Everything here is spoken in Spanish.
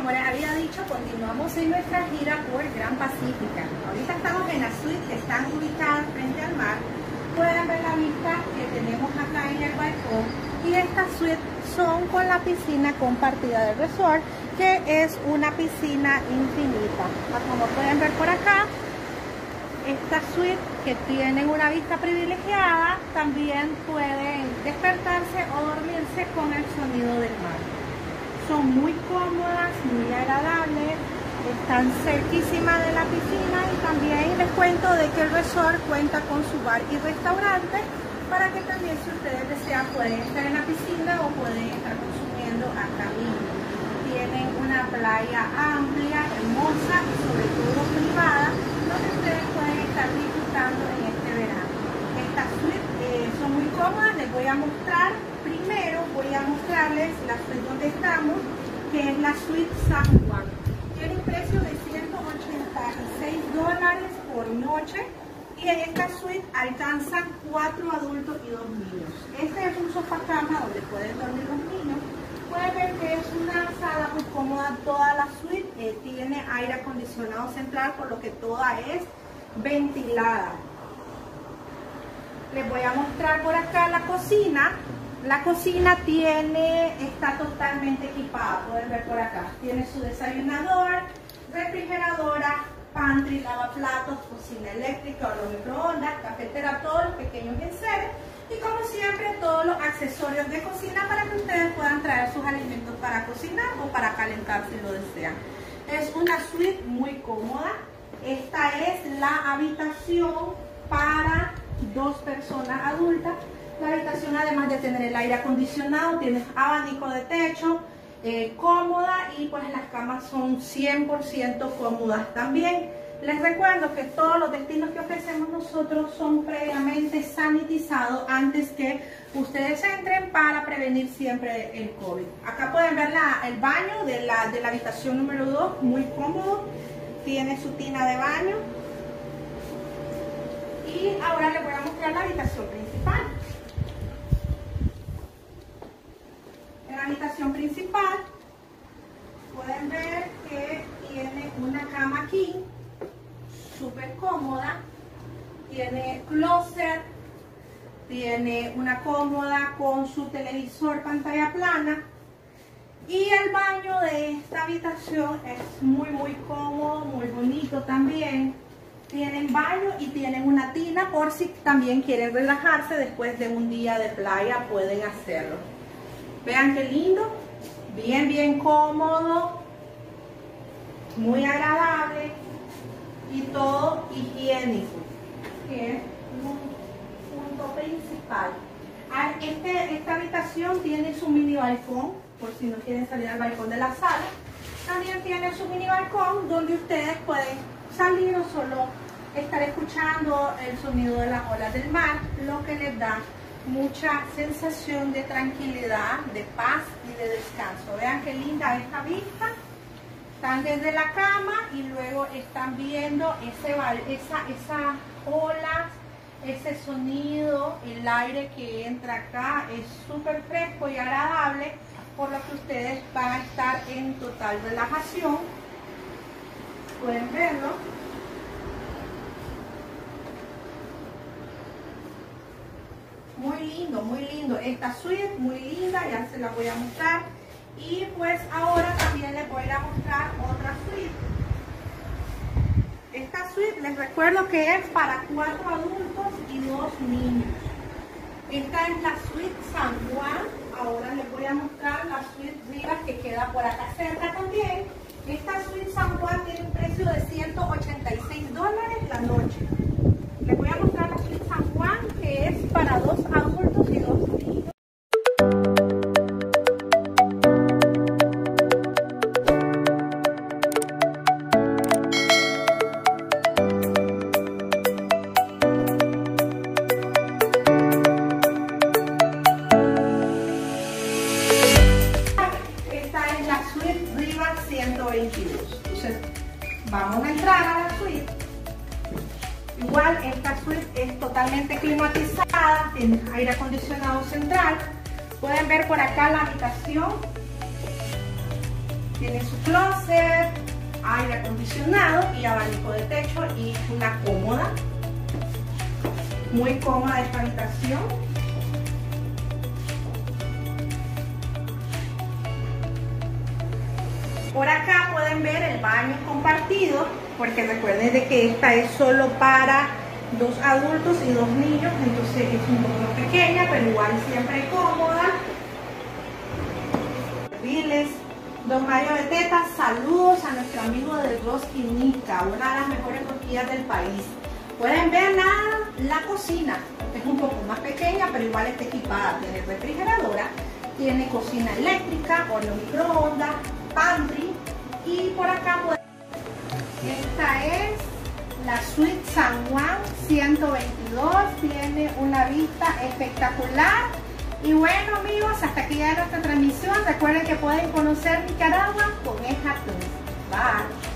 como les había dicho, continuamos en nuestra gira por Gran Pacífica. Ahorita estamos en la suite que están ubicadas frente al mar. Pueden ver la vista que tenemos acá en el balcón. Y estas suites son con la piscina compartida del resort, que es una piscina infinita. Ah, como pueden ver por acá, esta suite que tienen una vista privilegiada, también pueden despertarse o dormirse con el sonido del mar. Son muy cómodas, muy agradables, están cerquísimas de la piscina y también les cuento de que el resort cuenta con su bar y restaurante para que también si ustedes desean pueden estar en la piscina o pueden estar consumiendo acá mismo. Tienen una playa amplia, hermosa y sobre todo privada donde ustedes pueden estar disfrutando en este verano. Estas suites eh, son muy cómodas, les voy a mostrar. Primero voy a mostrarles la suite donde estamos, que es la suite San Juan. Tiene un precio de 186 dólares por noche y en esta suite alcanzan cuatro adultos y dos niños. Este es un sofá cama donde pueden dormir los niños. Pueden ver que es una sala muy cómoda, toda la suite eh, tiene aire acondicionado central, por lo que toda es ventilada. Les voy a mostrar por acá la cocina. La cocina tiene, está totalmente equipada, pueden ver por acá. Tiene su desayunador, refrigeradora, pantry, lavaplatos, cocina eléctrica, horno microondas, cafetera, todos los pequeños enseres y como siempre todos los accesorios de cocina para que ustedes puedan traer sus alimentos para cocinar o para calentar si lo desean. Es una suite muy cómoda. Esta es la habitación para dos personas adultas. La habitación además de tener el aire acondicionado, tiene abanico de techo, eh, cómoda y pues las camas son 100% cómodas también. Les recuerdo que todos los destinos que ofrecemos nosotros son previamente sanitizados antes que ustedes entren para prevenir siempre el COVID. Acá pueden ver el baño de la, de la habitación número 2, muy cómodo. Tiene su tina de baño. Y ahora les voy a mostrar la habitación principal. En la habitación principal pueden ver que tiene una cama aquí, súper cómoda, tiene closet, tiene una cómoda con su televisor pantalla plana y el baño de esta habitación es muy muy cómodo, muy bonito también. Tienen baño y tienen una tina por si también quieren relajarse después de un día de playa pueden hacerlo. Vean qué lindo, bien, bien cómodo, muy agradable y todo higiénico, que es un punto principal. Ah, este, esta habitación tiene su mini balcón, por si no quieren salir al balcón de la sala. También tiene su mini balcón donde ustedes pueden salir o solo estar escuchando el sonido de las olas del mar, lo que les da mucha sensación de tranquilidad, de paz y de descanso. Vean qué linda esta vista. Están desde la cama y luego están viendo ese, esa, esa olas, ese sonido, el aire que entra acá es súper fresco y agradable, por lo que ustedes van a estar en total relajación. Pueden verlo. muy lindo, muy lindo. Esta suite muy linda, ya se la voy a mostrar. Y pues ahora les voy a mostrar otra suite. Esta suite les recuerdo que es para cuatro adultos y dos niños. Esta es la suite San Juan. Ahora les voy a mostrar la suite Rivas que queda por acá cerca Igual esta suite es totalmente climatizada, tiene aire acondicionado central. Pueden ver por acá la habitación. Tiene su closet, aire acondicionado y abanico de techo y una cómoda. Muy cómoda esta habitación. Por acá pueden ver el baño compartido, porque recuerden de que esta es solo para dos adultos y dos niños, entonces es un poco pequeña, pero igual siempre cómoda. Don Mario Beteta, saludos a nuestro amigo de Rosquinica, una de las mejores cosquillas del país. Pueden ver la, la cocina, es un poco más pequeña, pero igual está equipada. Tiene refrigeradora, tiene cocina eléctrica, horno microondas, pantry y por acá, esta es la Suite San Juan 122. Tiene una vista espectacular. Y bueno amigos, hasta aquí ya nuestra transmisión. Recuerden que pueden conocer Nicaragua con Ejatún. Bye.